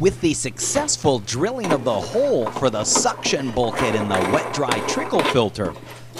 With the successful drilling of the hole for the suction bulkhead in the wet dry trickle filter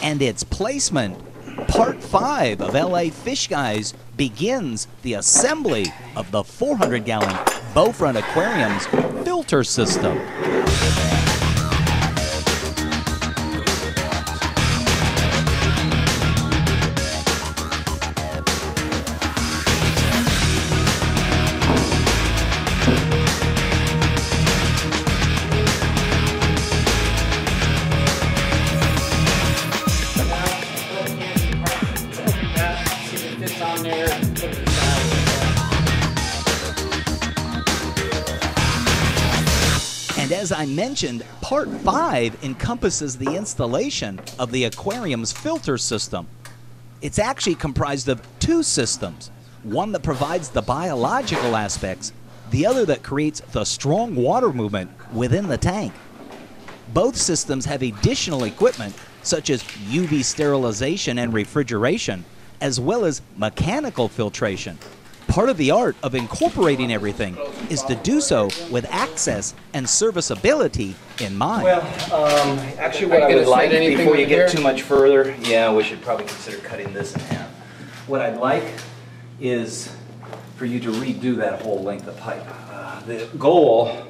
and its placement, part 5 of LA Fish Guys begins the assembly of the 400 gallon Bowfront Aquarium's filter system. Mentioned, part five encompasses the installation of the aquarium's filter system. It's actually comprised of two systems one that provides the biological aspects, the other that creates the strong water movement within the tank. Both systems have additional equipment such as UV sterilization and refrigeration, as well as mechanical filtration. Part of the art of incorporating everything is to do so with access and serviceability in mind. Well, um, actually, what Are I would like, before you get here? too much further, yeah, we should probably consider cutting this in half. What I'd like is for you to redo that whole length of pipe. Uh, The goal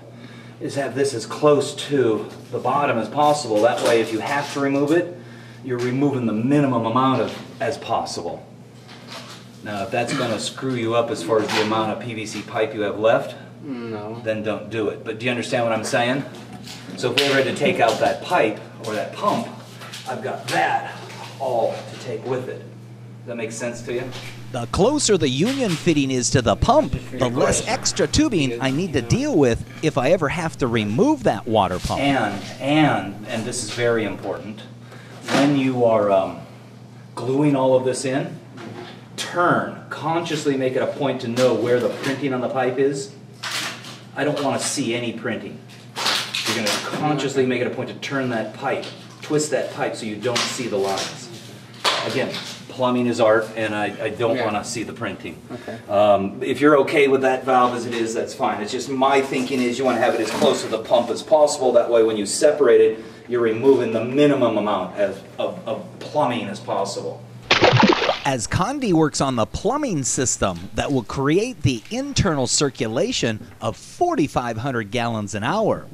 is have this as close to the bottom as possible. That way, if you have to remove it, you're removing the minimum amount of, as possible. Now, if that's gonna screw you up as far as the amount of PVC pipe you have left, No. then don't do it. But do you understand what I'm saying? So if we were to take out that pipe or that pump, I've got that all to take with it. Does that make sense to you? The closer the union fitting is to the pump, the less extra tubing I need to deal with if I ever have to remove that water pump. And, and, and this is very important, when you are um, gluing all of this in, turn, consciously make it a point to know where the printing on the pipe is. I don't want to see any printing. You're going to consciously make it a point to turn that pipe, twist that pipe so you don't see the lines. Again, plumbing is art, and I, I don't Yeah. want to see the printing. Okay. Um, if you're okay with that valve as it is, that's fine. It's just my thinking is you want to have it as close to the pump as possible. That way, when you separate it, you're removing the minimum amount as, of, of plumbing as possible. As Condi works on the plumbing system that will create the internal circulation of 4,500 gallons an hour,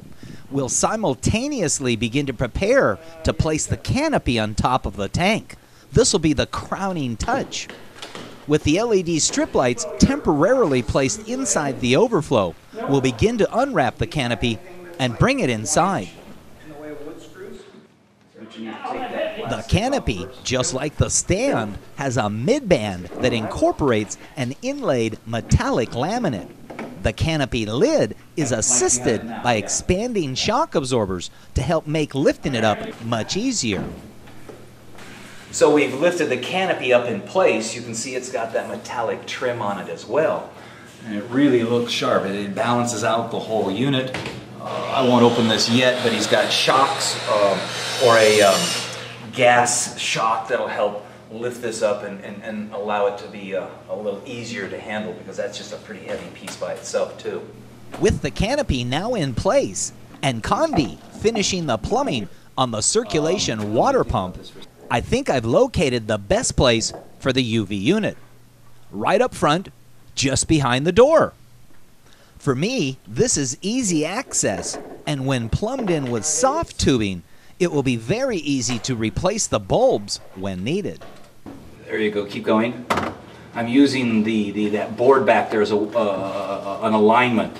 we'll simultaneously begin to prepare to place the canopy on top of the tank. This will be the crowning touch. With the LED strip lights temporarily placed inside the overflow, we'll begin to unwrap the canopy and bring it inside. The canopy, just like the stand, has a midband that incorporates an inlaid metallic laminate. The canopy lid is assisted by expanding shock absorbers to help make lifting it up much easier. So we've lifted the canopy up in place. You can see it's got that metallic trim on it as well. And it really looks sharp. It, it balances out the whole unit. Uh, I won't open this yet, but he's got shocks um, or a um, gas shock that'll help lift this up and, and, and allow it to be uh, a little easier to handle because that's just a pretty heavy piece by itself too. With the canopy now in place and Condi finishing the plumbing on the circulation water pump, I think I've located the best place for the UV unit. Right up front, just behind the door. For me, this is easy access, and when plumbed in with soft tubing, it will be very easy to replace the bulbs when needed. There you go. Keep going. I'm using the, the that board back there as a uh, an alignment.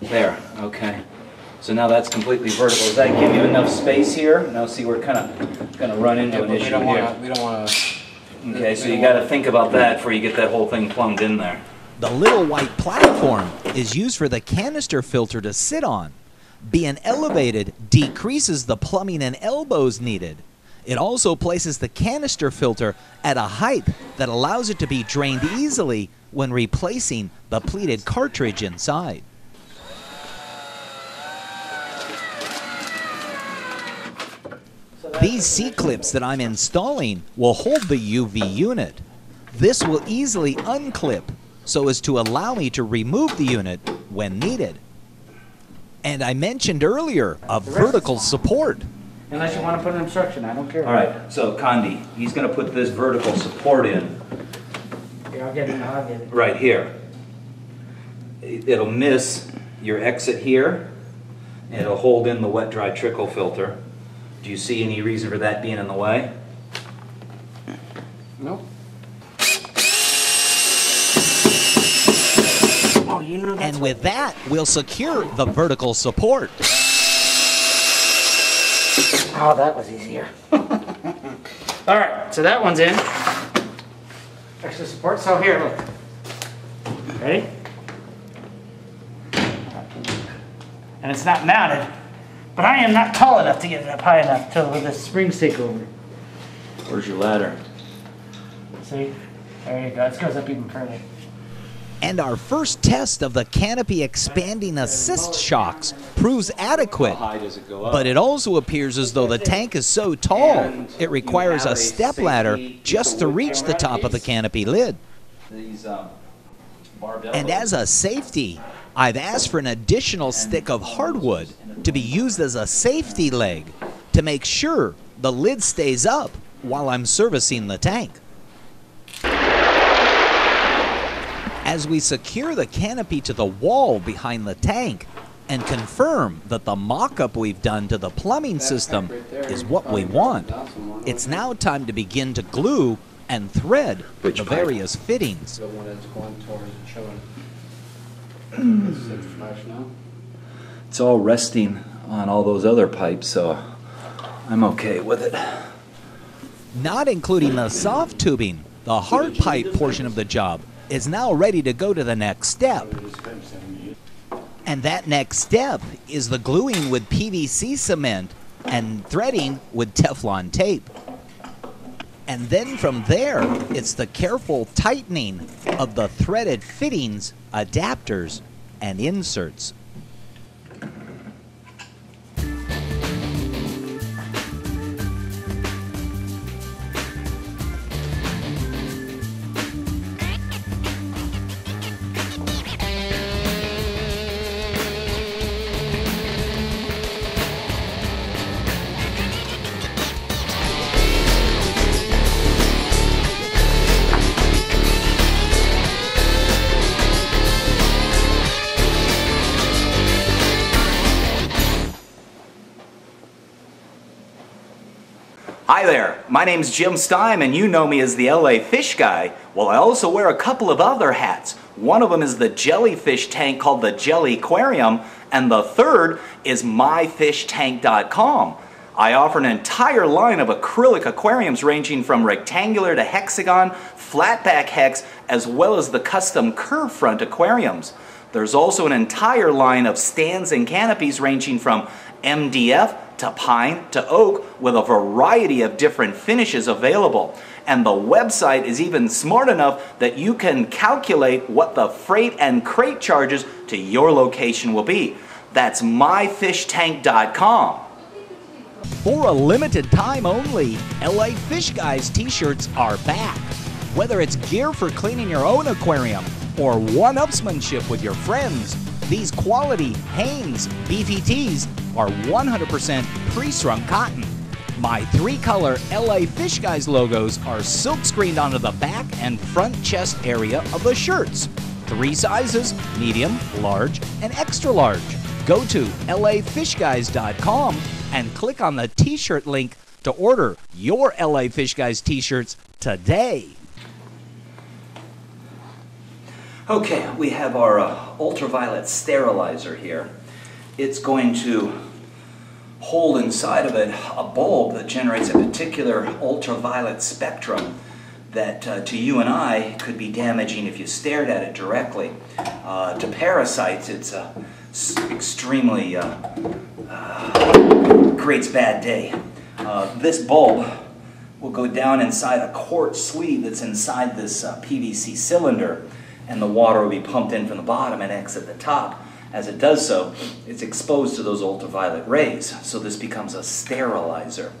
There. Okay. So now that's completely vertical. Does that give you enough space here? Now see, we're kind of going to run into Yeah, an but we issue don't here. wanna, we don't wanna, Okay, so you got to think about that before you get that whole thing plumbed in there. The little white platform is used for the canister filter to sit on. Being elevated decreases the plumbing and elbows needed. It also places the canister filter at a height that allows it to be drained easily when replacing the pleated cartridge inside. These C-clips that I'm installing will hold the UV unit. This will easily unclip so as to allow me to remove the unit when needed. And I mentioned earlier a vertical support. Unless you want to put an obstruction, I don't care. All right, so Condi, he's gonna put this vertical support in Here, I'll get it, I'll get it. right here. It- It'll miss your exit here, and it'll hold in the wet-dry trickle filter. Do you see any reason for that being in the way? Nope. You know And with that, we'll secure the vertical support. Oh, that was easier. All right, so that one's in. Extra support. So here, look. Ready? And it's not mounted, but I am not tall enough to get it up high enough to with the springs take over. Where's your ladder? See? There you go. This goes up even further. And our first test of the canopy expanding assist shocks proves adequate. high does it go up? But it also appears as though the tank is so tall, it requires a step ladder just to reach the top of the canopy lid. Um, And as a safety, I've asked for an additional stick of hardwood to be used as a safety leg to make sure the lid stays up while I'm servicing the tank. As we secure the canopy to the wall behind the tank and confirm that the mock-up we've done to the plumbing system is what we want, it's now time to begin to glue and thread Which the pipe? various fittings. The one that's going towards and showing. It's six flash now. It's all resting on all those other pipes, so I'm okay with it. not including the soft tubing. The hard pipe portion of the job is now ready to go to the next step. And that next step is the gluing with PVC cement and threading with Teflon tape. And then from there, it's the careful tightening of the threaded fittings, adapters, and inserts. Hi there, my name's Jim Stime, and you know me as the LA Fish Guy. Well, I also wear a couple of other hats. One of them is the jellyfish tank called the Jelly Aquarium, and the third is myfishtank.com. I offer an entire line of acrylic aquariums ranging from rectangular to hexagon, flatback hex, as well as the custom curve front aquariums. There's also an entire line of stands and canopies ranging from MDF to pine to oak with a variety of different finishes available. And the website is even smart enough that you can calculate what the freight and crate charges to your location will be. That's myfishtank.com. For a limited time only, LA Fish Guys t shirts are back. Whether it's gear for cleaning your own aquarium or one upsmanship with your friends, quality Hanes tees are 100% pre strung cotton. My three color LA Fish Guys logos are silk screened onto the back and front chest area of the shirts. Three sizes medium, large, and extra large. Go to lafishguys.com and click on the t shirt link to order your LA Fish Guys t shirts today. Okay, we have our uh, ultraviolet sterilizer here. It's going to hold inside of it a bulb that generates a particular ultraviolet spectrum that uh, to you and I could be damaging if you stared at it directly. Uh, to parasites, it's extremely uh, uh, creates bad day. Uh, this bulb will go down inside a quartz sleeve that's inside this PVC cylinder, and the water will be pumped in from the bottom and exit the top. As it does so, it's exposed to those ultraviolet rays, so this becomes a sterilizer.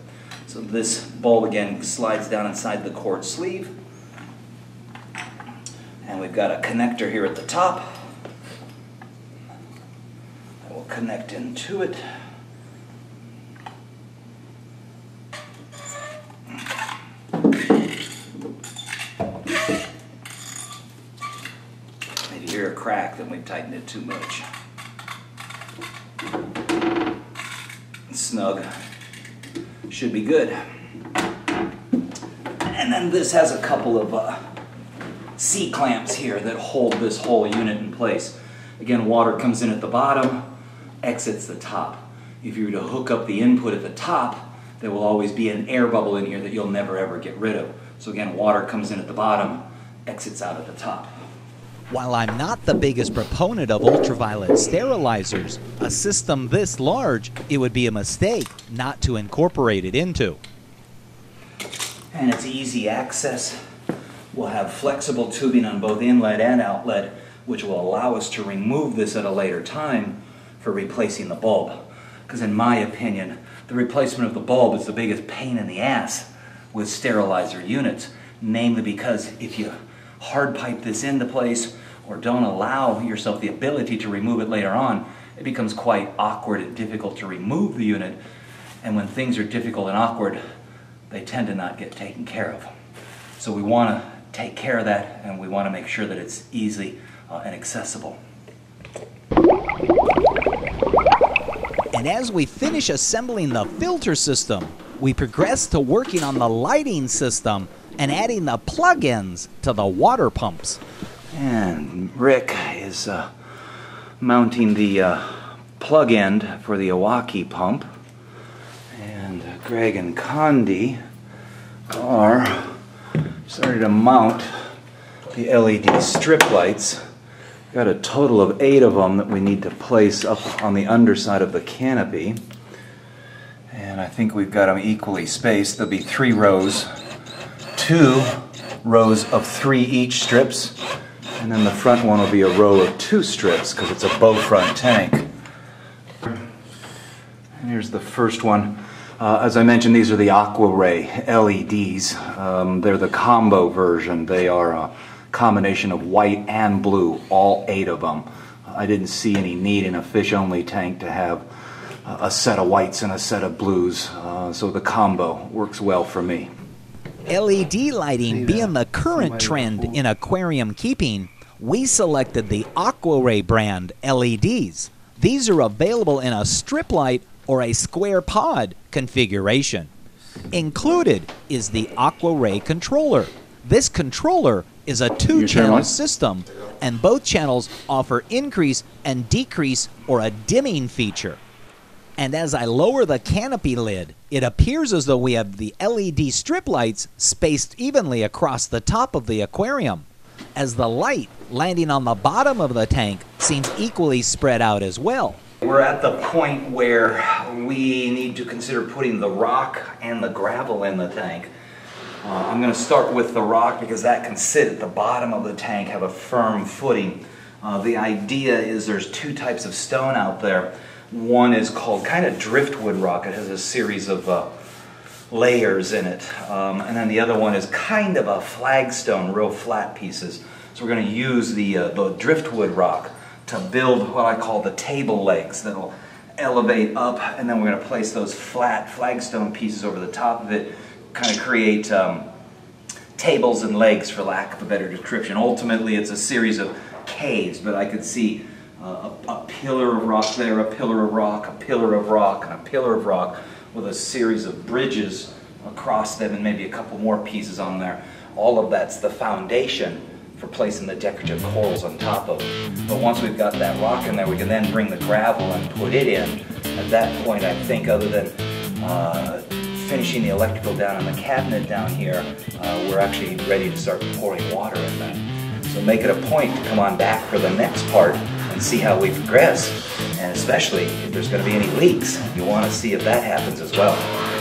So this bulb again slides down inside the quartz sleeve, and we've got a connector here at the top. That will connect into it. If you then we've tightened it too much. Snug. Should be good. And then this has a couple of uh, C clamps here that hold this whole unit in place. Again, water comes in at the bottom, exits the top. If you were to hook up the input at the top, there will always be an air bubble in here that you'll never ever get rid of. So again, water comes in at the bottom, exits out at the top. While I'm not the biggest proponent of ultraviolet sterilizers, a system this large, it would be a mistake not to incorporate it into. And it's easy access. We'll have flexible tubing on both inlet and outlet, which will allow us to remove this at a later time for replacing the bulb. Because in my opinion, the replacement of the bulb is the biggest pain in the ass with sterilizer units, namely because if you hard pipe this into place or don't allow yourself the ability to remove it later on, it becomes quite awkward and difficult to remove the unit. And when things are difficult and awkward, they tend to not get taken care of. So we want to take care of that and we want to make sure that it's easy uh, and accessible. And as we finish assembling the filter system, we progress to working on the lighting system and adding the plug-ins to the water pumps. And Rick is uh, mounting the uh, plug end for the Iwaki pump. And Greg and Condi are starting to mount the LED strip lights. Got a total of eight of them that we need to place up on the underside of the canopy. And I think we've got them equally spaced. There'll be three rows, two rows of three each strips, and then the front one will be a row of two strips because it's a bow front tank. And here's the first one. Uh, as I mentioned, these are the AquaRay LEDs. Um, they're the combo version. They are a combination of white and blue, all eight of them. I didn't see any need in a fish-only tank to have a set of whites and a set of blues, uh, so the combo works well for me. LED lighting being the current trend in aquarium keeping, we selected the AquaRay brand LEDs. These are available in a strip light or a square pod configuration. Included is the AquaRay controller. This controller is a two channel system, and both channels offer increase and decrease or a dimming feature. And as I lower the canopy lid, it appears as though we have the LED strip lights spaced evenly across the top of the aquarium, as the light landing on the bottom of the tank seems equally spread out as well. We're at the point where we need to consider putting the rock and the gravel in the tank. Uh, I'm going to start with the rock because that can sit at the bottom of the tank, have a firm footing. Uh, the idea is there's two types of stone out there. One is called kind of driftwood rock. It has a series of uh, layers in it. Um, and then the other one is kind of a flagstone, real flat pieces. So we're going to use the, uh, the driftwood rock to build what I call the table legs that'll elevate up and then we're going to place those flat flagstone pieces over the top of it, kind of create um, tables and legs for lack of a better description. Ultimately it's a series of caves, but I could see uh, a, a pillar of rock there, a pillar of rock, a pillar of rock, and a pillar of rock with a series of bridges across them and maybe a couple more pieces on there. All of that's the foundation for placing the decorative corals on top of. But once we've got that rock in there, we can then bring the gravel and put it in. At that point, I think other than uh, finishing the electrical down on the cabinet down here, uh, we're actually ready to start pouring water in there. So make it a point to come on back for the next part and see how we progress. And especially if there's going to be any leaks, you want to see if that happens as well.